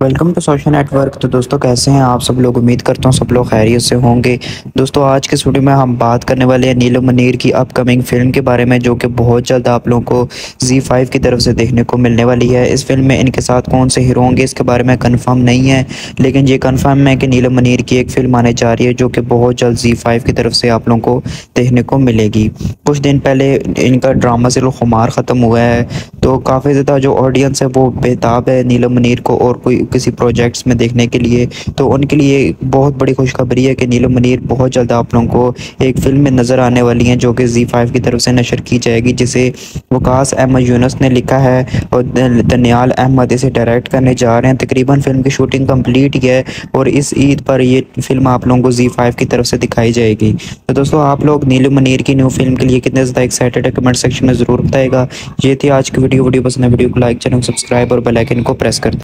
Welcome to social network तो दोस्तों, कैसे हैं आप सब लोग? उम्मीद करता हूँ सब लोग खैरियत से होंगे। दोस्तों, आज के वीडियो में हम बात करने वाले हैं नीलम मनीर की अपकमिंग फ़िल्म के बारे में, जो कि बहुत जल्द आप लोगों को जी फाइव की तरफ़ से देखने को मिलने वाली है। इस फ़िल्म में इनके साथ कौन से हीरो होंगे, इसके बारे में कन्फर्म नहीं है, लेकिन ये कन्फर्म है कि नीलम मनीर की एक फ़िल्म आने जा रही है, जो कि बहुत जल्द जी फाइव की तरफ़ से आप लोगों को देखने को मिलेगी। कुछ दिन पहले इनका ड्रामा सिर्फ़ खुमार ख़त्म हुआ है तो काफ़ी ज़्यादा जो ऑडियंस है, वो बेताब है नीलम मनीर को और कोई किसी प्रोजेक्ट्स में देखने के लिए। तो उनके लिए बहुत बड़ी खुशखबरी है कि नीलम मनीर बहुत जल्द आप लोगों को एक फ़िल्म में नज़र आने वाली हैं, जो कि जी फाइव की तरफ़ से नशर की जाएगी, जिसे वकास अहमद यूनस ने लिखा है और दनियाल अहमद इसे डायरेक्ट करने जा रहे हैं। तकरीबन फ़िल्म की शूटिंग कंप्लीट ही है और इस ईद पर ये फ़िल्म आप लोगों को जी फाइव की तरफ़ से दिखाई जाएगी। तो दोस्तों, आप लोग नीलम मनीर की न्यू फ़िल्म के लिए कितने ज़्यादा एक्साइटेड है कमेंट सेक्शन में ज़रूर बताएगा। ये थी आज की वीडियो वीडियो पसंद है वीडियो को लाइक चैनल सब्सक्राइब और बेलाइकन को प्रेस कर